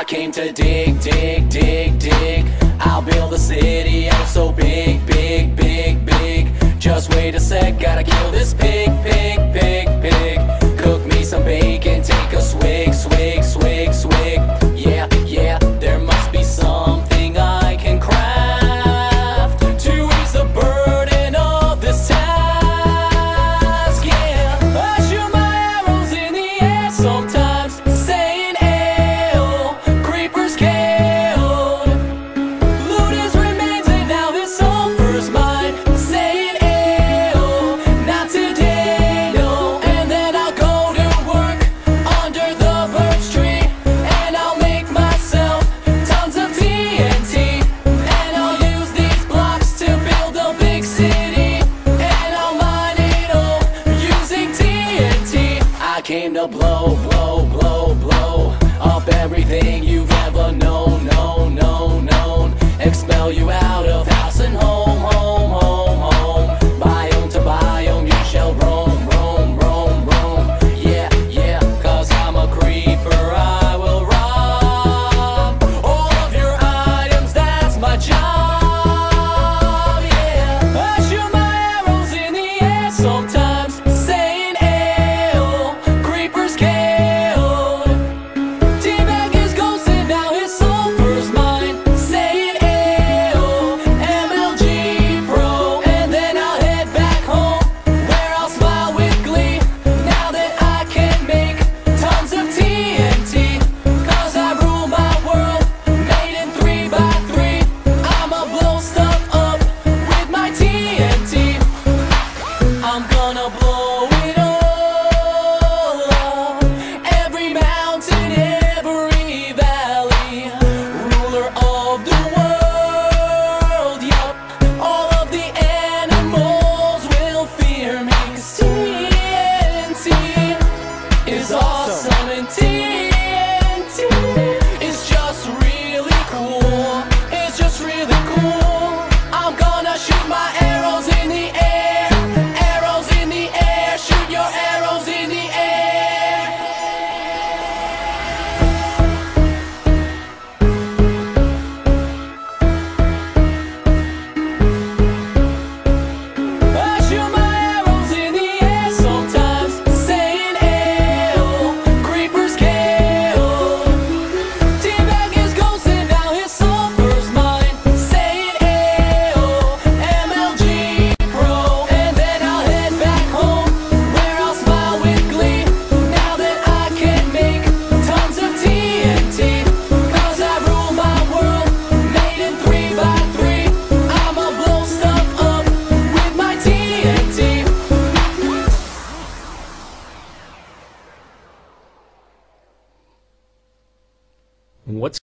I came to dig, dig, dig, dig. I'll build a city out so big, big, big, big. Just wait a sec, I came to blow, blow, blow, blow up everything you've ever known. What's